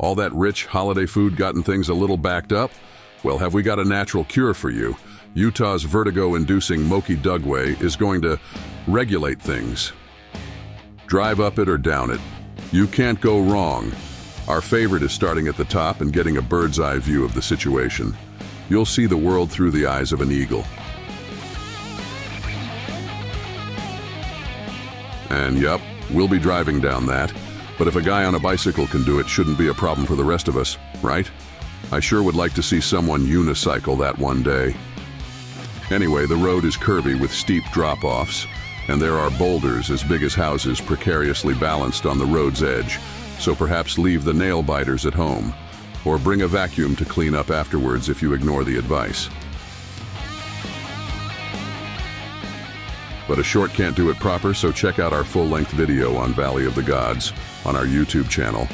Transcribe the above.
All that rich holiday food gotten things a little backed up? Well, have we got a natural cure for you? Utah's vertigo-inducing Moki Dugway is going to regulate things. Drive up it or down it. You can't go wrong. Our favorite is starting at the top and getting a bird's eye view of the situation. You'll see the world through the eyes of an eagle. And yup, we'll be driving down that. But if a guy on a bicycle can do it, shouldn't be a problem for the rest of us, right? I sure would like to see someone unicycle that one day. Anyway, the road is curvy with steep drop-offs, and there are boulders as big as houses precariously balanced on the road's edge, so perhaps leave the nail biters at home, or bring a vacuum to clean up afterwards if you ignore the advice. But a short can't do it proper, so check out our full-length video on Valley of the Gods on our YouTube channel